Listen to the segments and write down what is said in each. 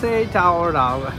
Say Tower daw.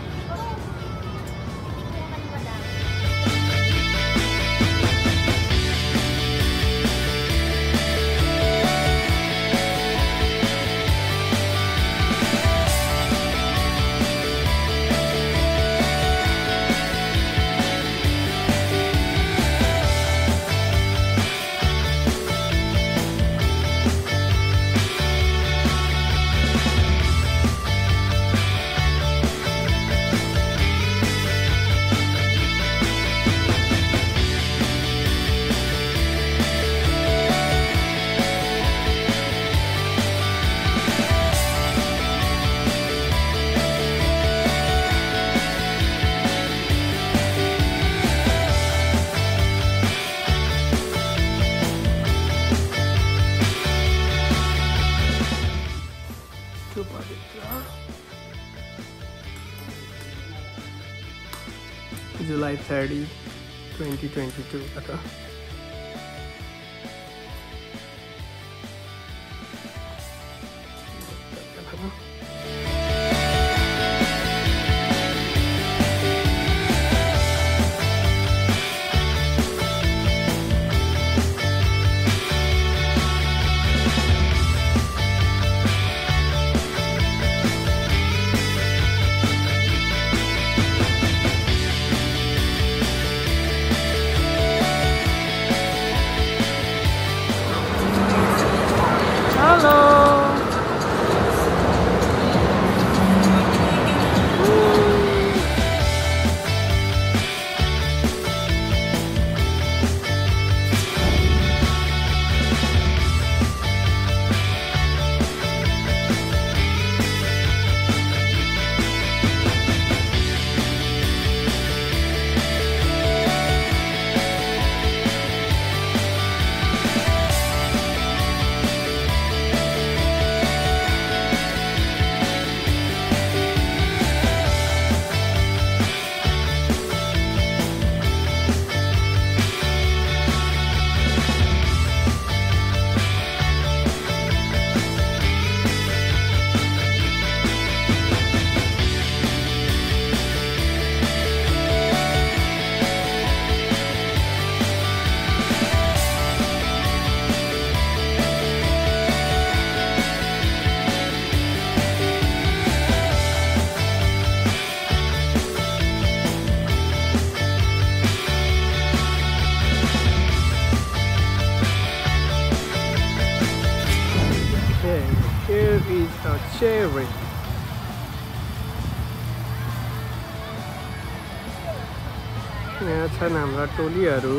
July 30, 2022. Okay. Cherry. यहाँ छन् हाम्रा टोलीहरू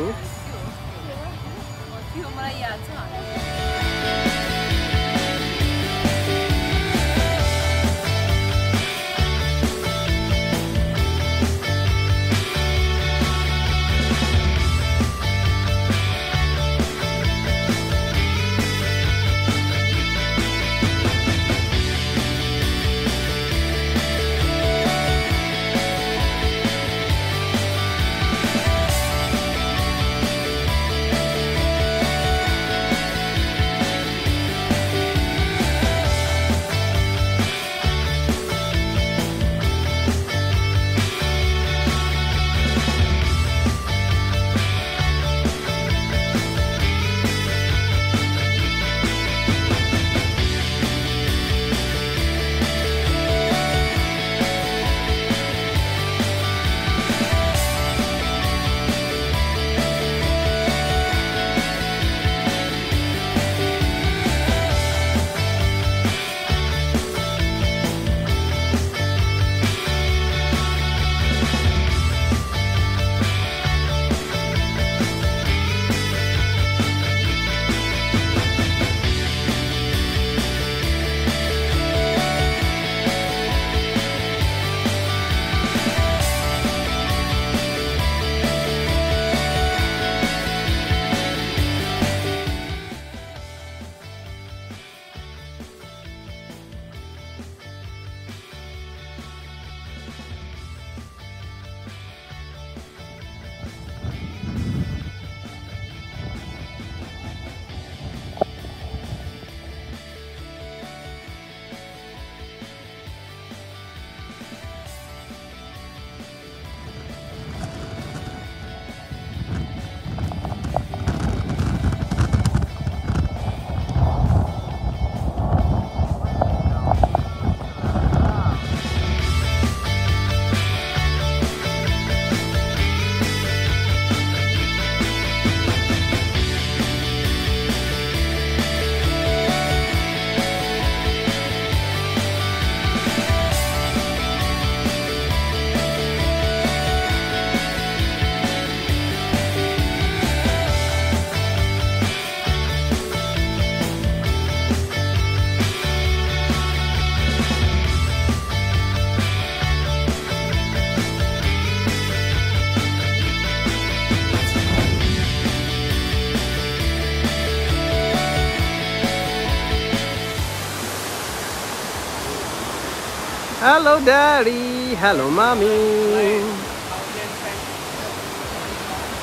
हेलो ड्याडी हेलो मामी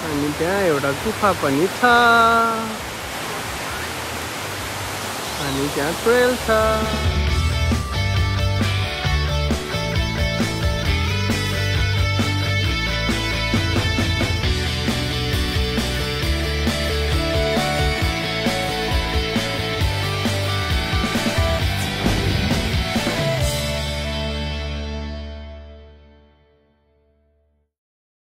अनि त्यहाँ एउटा गुफा पनि छ। अनि त्यहाँ ट्रेल छ।